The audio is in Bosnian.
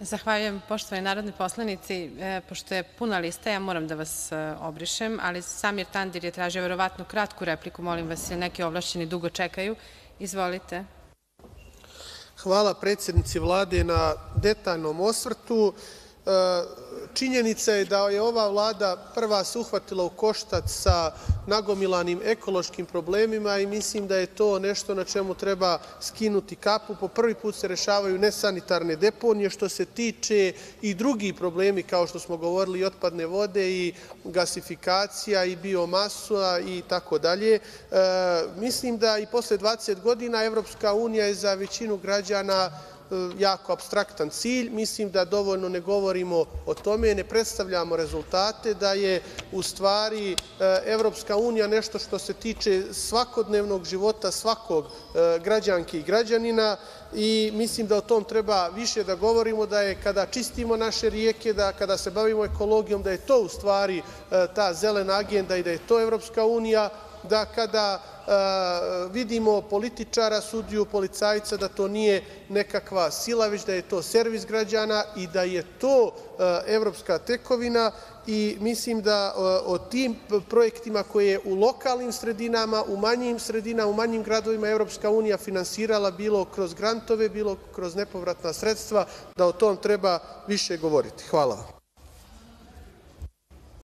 Zahvaljujem, poštovani narodni poslanici. E, pošto je puna lista, ja moram da vas e, obrišem, ali Samir Tandir je tražio verovatno kratku repliku. Molim vas, neki ovlašćeni dugo čekaju. Izvolite. Hvala predsjednici vlade na detaljnom osvrtu. Činjenica je da je ova Vlada prva se uhvatila u koštac sa nagomilanim ekološkim problemima i mislim da je to nešto na čemu treba skinuti kapu. Po prvi put se rešavaju nesanitarne deponije. Što se tiče i drugi problemi, kao što smo govorili, i otpadne vode i gasifikacija i biomasa i tako dalje, e, mislim da i posle 20 godina Evropska unija je za većinu građana E, jako apstraktan cilj. Mislim da dovoljno ne govorimo o tome, ne predstavljamo rezultate, da je u stvari e, Evropska unija nešto što se tiče svakodnevnog života svakog e, građanke i građanina i mislim da o tom treba više da govorimo, da je kada čistimo naše rijeke, da kada se bavimo ekologijom, da je to u stvari ta zelena agenda i da je to Evropska unija, da kada e, vidimo političara, sudiju, policajca, da to nije nekakva sila, već da je to servis građana i da je to e, evropska tekovina i mislim da e, o tim projektima koje u lokalnim sredinama, u manjim sredinama, u manjim gradovima Evropska unija finansirala, bilo kroz grantove, bilo kroz nepovratna sredstva, da o tom treba više govoriti. Hvala vam.